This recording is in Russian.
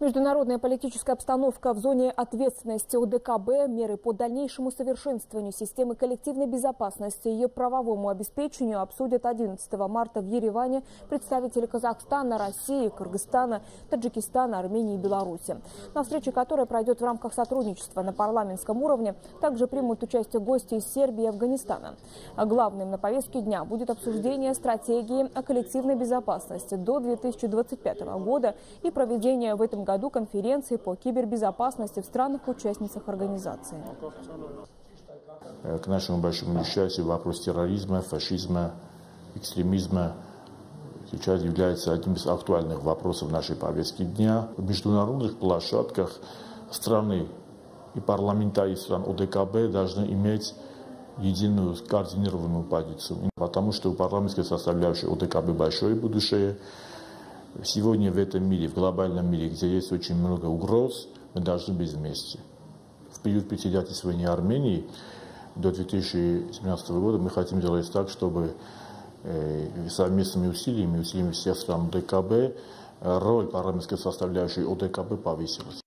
Международная политическая обстановка в зоне ответственности ОДКБ, меры по дальнейшему совершенствованию системы коллективной безопасности и ее правовому обеспечению обсудят 11 марта в Ереване представители Казахстана, России, Кыргызстана, Таджикистана, Армении и Беларуси. На встрече, которая пройдет в рамках сотрудничества на парламентском уровне, также примут участие гости из Сербии и Афганистана. А главным на повестке дня будет обсуждение стратегии о коллективной безопасности до 2025 года и проведение в этом году конференции по кибербезопасности в странах-участницах организации. К нашему большому несчастью вопрос терроризма, фашизма, экстремизма сейчас является одним из актуальных вопросов нашей повестки дня. В международных площадках страны и парламентарии стран ОДКБ должны иметь единую координированную позицию, потому что у парламентской составляющей ОДКБ большое будущее. Сегодня в этом мире, в глобальном мире, где есть очень много угроз, мы должны быть вместе. В период председательствования Армении до 2017 года мы хотим сделать так, чтобы совместными усилиями, усилиями всех стран ОДКБ, роль парламентской составляющей ОДКБ повысилась.